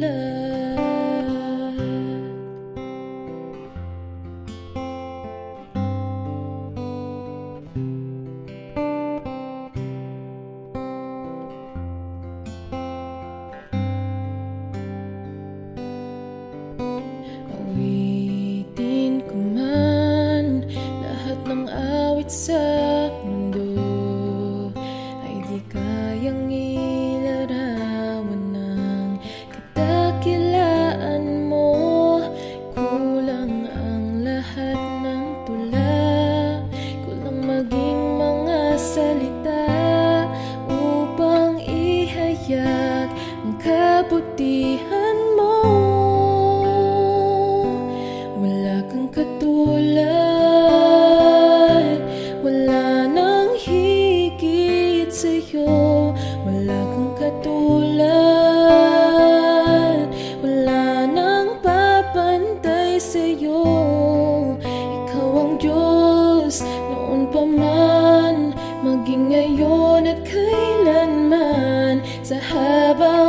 katulad Maging ngayon at kailanman Sa habang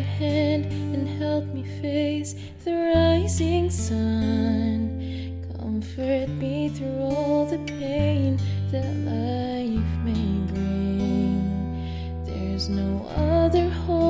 hand and help me face the rising sun. Comfort me through all the pain that life may bring. There's no other hope.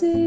Dinudulog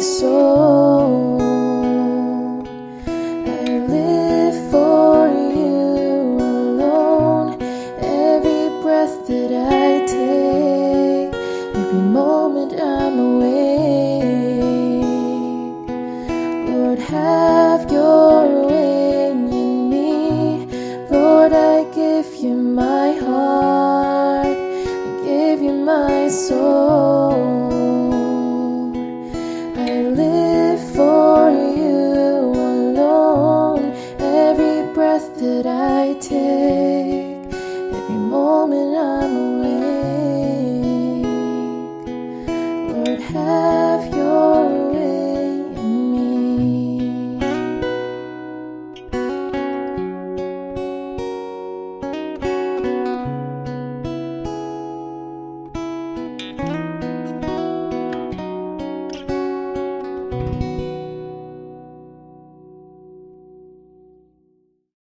sou.